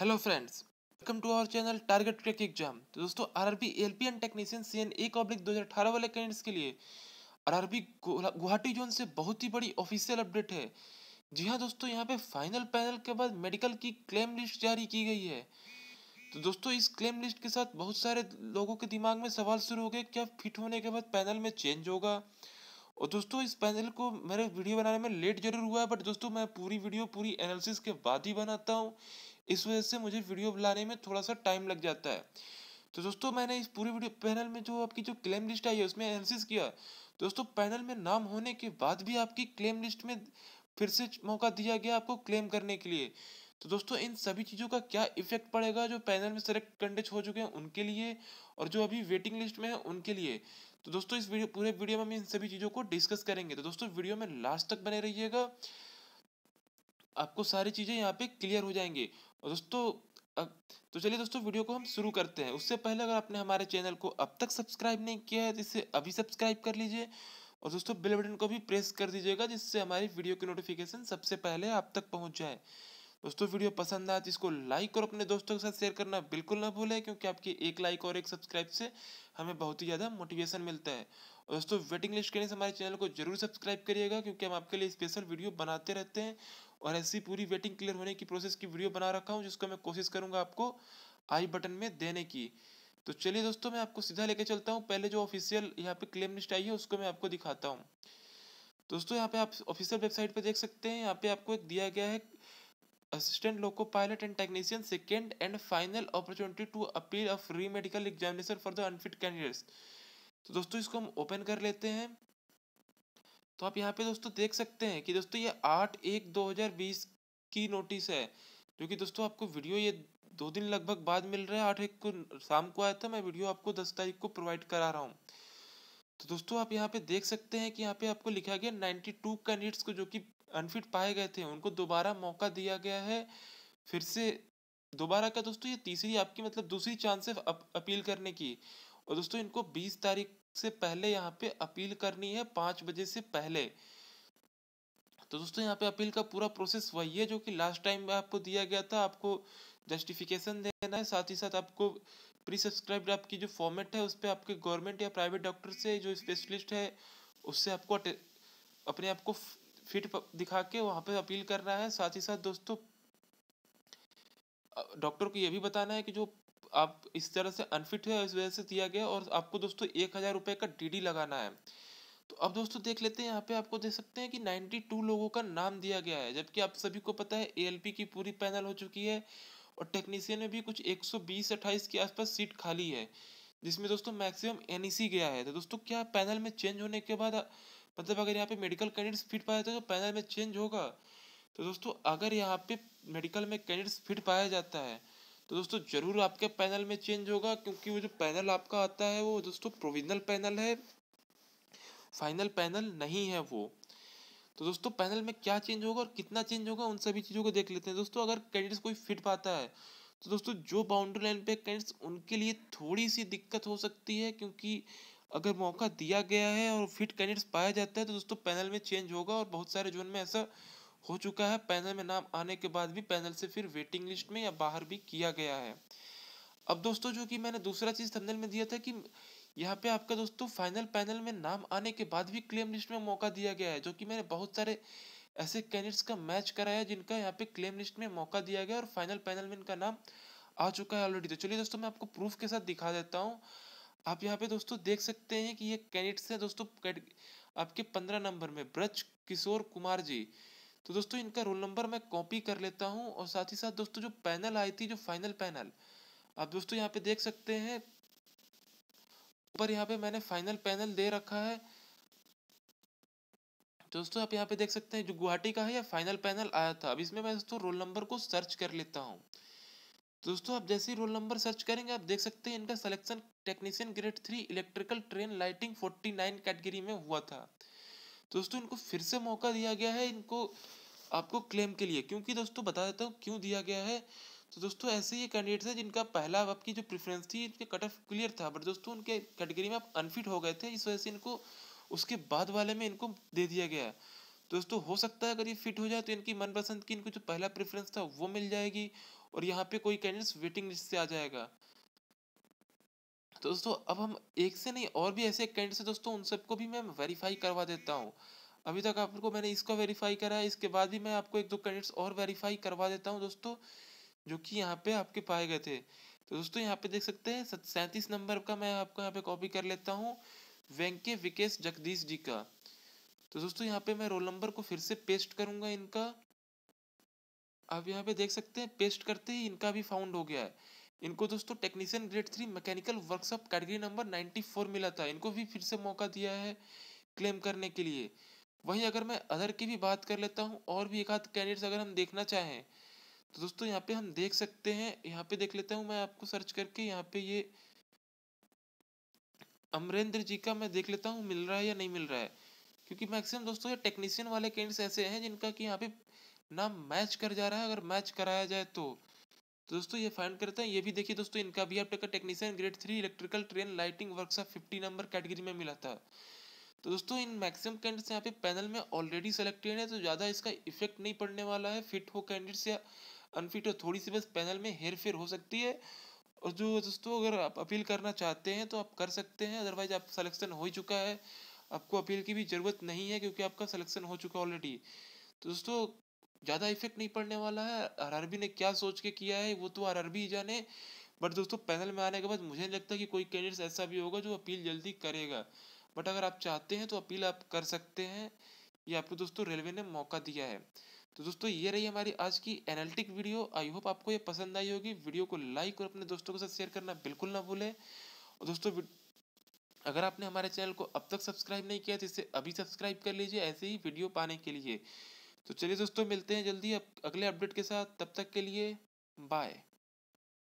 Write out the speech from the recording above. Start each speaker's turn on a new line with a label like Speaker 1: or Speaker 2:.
Speaker 1: Hello friends welcome to our channel target crack exam तो दोस्तों RRB LP and technician CEN एक oblique 2018 वाले candidates के लिए आरआरबी गुवाहाटी जोन से बहुत ही बड़ी ऑफिशियल अपडेट है। जी हाँ दोस्तों, यहाँ पे फाइनल पैनल के बाद मेडिकल की क्लेम लिस्ट जारी की गई है। तो दोस्तों, इस क्लेम लिस्ट के साथ बहुत सारे लोगों के दिमाग में सवाल शुरू हो गए, क्या फिट होने के बाद पैनल में चेंज होगा? और दोस्तों, इस पैनल को मेरे वीडियो बनाने में लेट ज़रूर हुआ है बट दोस्तों, मैं पूरी वीडियो पूरी एनालिसिस के बाद ही बनाता हूँ। इस वजह से मुझे वीडियो बनाने में थोड़ा सा टाइम लग जाता है। तो दोस्तों, मैंने इस पूरी वीडियो पैनल में जो आपकी जो क्लेम लिस्ट आई है, उसमें एनालिसिस किया। दोस्तों पैनल में नाम होने के बाद भी आपकी क्लेम लिस्ट में फिर से मौका दिया गया आपको क्लेम करने के लिए। तो दोस्तों, इन सभी चीज़ों का क्या इफ़ेक्ट पड़ेगा जो पैनल में सेलेक्ट कैंडिडेट हो चुके हैं उनके लिए और जो अभी वेटिंग लिस्ट में है उनके लिए? तो दोस्तों, इस वीडियो, पूरे वीडियो में हम इन सभी चीज़ों को डिस्कस करेंगे। तो दोस्तों, वीडियो में लास्ट तक बने रहिएगा। आपको सारी चीज़ें यहाँ पे क्लियर हो जाएँगी। और दोस्तों तो चलिए दोस्तों वीडियो को हम शुरू करते हैं। उससे पहले अगर आपने हमारे चैनल को अब तक सब्सक्राइब नहीं किया है तो इसे अभी सब्सक्राइब कर लीजिए। और दोस्तों बेल बटन को भी प्रेस कर दीजिएगा, जिससे हमारी वीडियो की नोटिफिकेशन सबसे पहले आप तक पहुँच जाए। दोस्तों वीडियो पसंद आए तो इसको लाइक और अपने दोस्तों के साथ शेयर करना बिल्कुल ना भूलें, क्योंकि आपकी एक लाइक और एक सब्सक्राइब से हमें बहुत ही ज़्यादा मोटिवेशन मिलता है। और दोस्तों वेटिंग लिस्ट के लिए हमारे चैनल को ज़रूर सब्सक्राइब करिएगा, क्योंकि हम आपके लिए स्पेशल वीडियो बनाते रहते हैं। और ऐसी पूरी वेटिंग क्लियर होने की प्रोसेस की वीडियो बना रखा हूँ, जिसको मैं कोशिश करूँगा आपको आई बटन में देने की। तो चलिए दोस्तों, मैं आपको सीधा लेके चलता हूँ। पहले जो ऑफिशियल यहाँ पे क्लेम लिस्ट आई है, उसको मैं आपको दिखाता हूँ। दोस्तों, यहाँ पे आप ऑफिशियल वेबसाइट पे देख सकते हैं। यहाँ पे आपको एक दिया गया है assistant loco pilot and technician second and final opportunity to appeal a free medical examination for the unfit candidates तो दोस्तों, इसको हम ओपन कर लेते हैं। तो आप यहाँ पे दोस्तों देख सकते हैं कि दोस्तों ये आठ एक दो हज़ार बीस की नोटिस है, जो कि दोस्तों आपको वीडियो ये दो दिन लगभग बाद मिल रहा है। आठ एक को शाम को आया था, मैं वीडियो आपको दस तारीख को प्रोवाइड करा रहा हूँ। तो दोस्तों आप यहाँ पे देख सकते हैं कि यहाँ पे आपको लिखा गया नाइन्टी टू कैंडिडेट्स को जो कि अनफिट पाए गए थे, उनको दोबारा मौका दिया गया है। फिर से दोबारा का दोस्तों ये तीसरी आपकी मतलब दूसरी चांस है अपील करने की। और दोस्तों इनको बीस तारीख से पहले यहाँ पे अपील करनी है, पाँच बजे से पहले। तो दोस्तों, यहाँ पे अपील का पूरा प्रोसेस वही है जो कि लास्ट टाइम आपको दिया गया था, आपको जस्टिफिकेशन देना है। साथ ही साथ आपको प्री सब्सक्राइब आपकी जो फॉर्मेट है, उस पर आपके गवर्नमेंट या प्राइवेट डॉक्टर से जो स्पेशलिस्ट है, उससे आपको अपने आप को फिट दिखा के वहाँ पे अपील करना है। साथ ही साथ दोस्तों डॉक्टर को ये भी बताना है कि जो आप इस तरह से अनफिट है, इस वजह से दिया गया और आपको दोस्तों एक हज़ार रुपये का डी लगाना है। तो अब दोस्तों देख लेते हैं, यहाँ पे आपको देख सकते हैं कि 92 लोगों का नाम दिया गया है, जबकि आप सभी को पता है एएलपी की पूरी पैनल हो चुकी है और टेक्नीशियन में भी कुछ 120 28 के आसपास सीट खाली है, जिसमें दोस्तों मैक्सिमम एनईसी गया है। तो दोस्तों क्या पैनल में चेंज होने के बाद मतलब अगर यहाँ पे मेडिकल कैंडिडेट्स फिट पाए तो पैनल में चेंज होगा। तो दोस्तों अगर यहाँ पे मेडिकल में कैंडिडेट्स फिट पाया जाता है तो दोस्तों, ज़रूर आपके पैनल में चेंज होगा, क्योंकि वो जो पैनल आपका आता है, वो दोस्तों प्रोविजनल पैनल है। फाइनल पैनल नहीं है वो। तो दोस्तों, पैनल में क्या चेंज होगा और कितना चेंज होगा, उन सभी चीज़ों को देख लेते हैं। दोस्तों, अगर कैंडिडेट्स कोई फिट पाता है तो दोस्तों, जो बाउंड्री लाइन पे कैंडिडेट्स उनके लिए थोड़ी सी दिक्कत हो सकती है, क्योंकि अगर मौका दिया गया है और फिट कैंडिडेट्स पाया जाता है तो दोस्तों, पैनल में चेंज होगा और बहुत सारे जोन में ऐसा हो चुका है। पैनल में नाम आने के बाद भी पैनल से फिर वेटिंग लिस्ट में या बाहर भी किया गया है। अब दोस्तों, जो कि मैंने दूसरा चीज़ थंबनेल में दिया था कि यहाँ पे आपका दोस्तों फाइनल पैनल में नाम आने के बाद भी क्लेम लिस्ट में मौका दिया गया है, जो कि मैंने बहुत सारे ऐसे कैंडिडेट्स का मैच कराया जिनका यहाँ पे क्लेम लिस्ट में मौका दिया गया और फाइनल पैनल में इनका नाम आ चुका है ऑलरेडी तो चलिए दोस्तों, मैं आपको प्रूफ के साथ दिखा देता हूँ। आप यहाँ पे दोस्तों देख सकते हैं कि ये कैंडिडेट्स हैं दोस्तों आपके पंद्रह नंबर में ब्रज किशोर कुमार जी। तो दोस्तों इनका रोल नंबर मैं कॉपी कर लेता हूँ और साथ ही साथ दोस्तों जो पैनल आई थी, जो फाइनल पैनल आप दोस्तों यहाँ पे देख सकते हैं। ऊपर यहाँ पे मैंने फाइनल पैनल दे रखा है। दोस्तों आप यहाँ पे देख सकते हैं, जो गुवाहाटी का है या फाइनल पैनल आया था। अब इसमें मैं दोस्तों रोल नंबर को सर्च कर लेता हूँ। दोस्तों आप जैसे ही रोल नंबर सर्च करेंगे, आप देख सकते हैं इनका selection technician grade three electrical train lighting forty nine category में हुआ था। दोस्तों, इनको फिर से मौका दिया गया है इनको आपको क्लेम के लिए। क्योंकि दोस्तों, बता देता हूँ क्यों दिया गया है। तो दोस्तों, ऐसे ही कैंडिडेट्स है जिनका पहला आपकी जो प्रेफरेंस थी, इनके कट ऑफ़ क्लियर था। बट दोस्तों, उनके कैटेगरी में आप अनफिट हो गए थे, इस वजह से इनको उसके बाद वाले में इनको दे दिया गया है। दोस्तों, हो सकता है अगर ये फिट हो जाए तो इनकी मनपसंद की इनको जो पहला प्रेफरेंस था, वो मिल जाएगी। और यहाँ पे कोई कैंडिडेट्स वेटिंग लिस्ट से आ जाएगा। तो दोस्तों, अब हम एक से नहीं, और भी ऐसे कैंडिडेट्स हैं दोस्तों, उन सबको भी मैं वेरीफाई करवा देता हूँ। अभी तक आपको मैंने इसको वेरीफाई करा है, इसके बाद भी मैं आपको एक दो कैंडिडेट्स और वेरीफाई करवा देता हूँ दोस्तों, जो कि यहाँ पे आपके पाए गए थे। तो दोस्तों, यहाँ पे देख सकते हैं सैंतीस नंबर का मैं आपको यहाँ पे कॉपी कर लेता हूँ, वेंके विकेश जगदीश जी का। तो दोस्तों, यहाँ पे मैं रोल नंबर को फिर से पेस्ट करूँगा इनका। आप यहाँ पे देख सकते हैं पेस्ट करते ही इनका भी फाउंड हो गया है। इनको दोस्तों technician grade three mechanical workshop category number ninety four मिला था। इनको भी फिर से मौका दिया है क्लेम करने के लिए। वहीं अगर मैं अदर की भी बात कर लेता हूँ, और भी एक आध कैंडिडेट्स अगर हम देखना चाहें तो दोस्तों यहाँ पे हम देख सकते हैं, यहाँ पे देख लेता हूँ मैं आपको सर्च करके, यहाँ पे ये अमरेंद्र जी का मैं देख लेता हूँ, मिल रहा है या नहीं मिल रहा है। क्योंकि मैक्सिमम दोस्तों ये टेक्नीशियन वाले कैंडिडेट्स ऐसे हैं जिनका कि यहाँ पे नाम मैच कर जा रहा है। अगर मैच कराया जाए तो तो दोस्तों, ये फाइंड करते हैं। ये भी देखिए दोस्तों, इनका भी आप technician grade three electrical train lighting workshop fifty number category में मिला था। तो दोस्तों, इन मैक्सिमम कैंडिडेट्स यहाँ पे पैनल में ऑलरेडी सेलेक्टेड है तो ज़्यादा इसका इफ़ेक्ट नहीं पड़ने वाला है। फिट हो कैंडिडेट्स या अनफिट हो, थोड़ी सी बस पैनल में हेर फेर हो सकती है। और जो दोस्तों, अगर आप अपील करना चाहते हैं तो आप कर सकते हैं। अदरवाइज़ आप सिलेक्शन हो ही चुका है। आपको अपील की भी ज़रूरत नहीं है, क्योंकि आपका सिलेक्शन हो चुका ऑलरेडी तो दोस्तों ज़्यादा इफ़ेक्ट नहीं पड़ने वाला है। आरआरबी ने क्या सोच के किया है, वो तो आरआरबी ही जाने। बट दोस्तों पैनल में आने के बाद मुझे नहीं लगता कि कोई कैंडिडेट ऐसा भी होगा जो अपील जल्दी करेगा। बट अगर आप चाहते हैं तो अपील आप कर सकते हैं। ये आपको दोस्तों रेलवे ने मौका दिया है। तो दोस्तों, ये रही हमारी आज की एनालिटिक वीडियो आई होप आपको ये पसंद आई होगी। वीडियो को लाइक और अपने दोस्तों के साथ शेयर करना बिल्कुल ना भूलें। और दोस्तों अगर आपने हमारे चैनल को अब तक सब्सक्राइब नहीं किया तो इसे अभी सब्सक्राइब कर लीजिए ऐसे ही वीडियो पाने के लिए। तो चलिए दोस्तों, मिलते हैं जल्दी अगले अपडेट के साथ। तब तक के लिए बाय